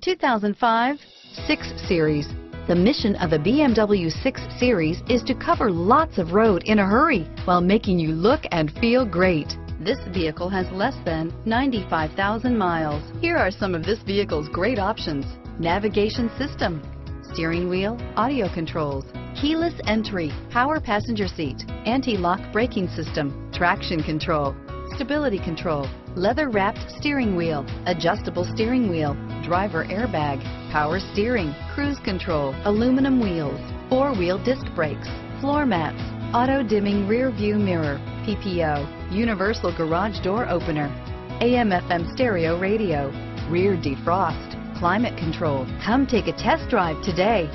2005 6 Series. The mission of the BMW 6 Series is to cover lots of road in a hurry while making you look and feel great. This vehicle has less than 95,000 miles. Here are some of this vehicle's great options. Navigation system, steering wheel, audio controls, keyless entry, power passenger seat, anti-lock braking system, traction control, stability control, leather-wrapped steering wheel, adjustable steering wheel, driver airbag, power steering, cruise control, aluminum wheels, four-wheel disc brakes, floor mats, auto-dimming rear view mirror, PPO, universal garage door opener, AM FM stereo radio, rear defrost, climate control. Come take a test drive today.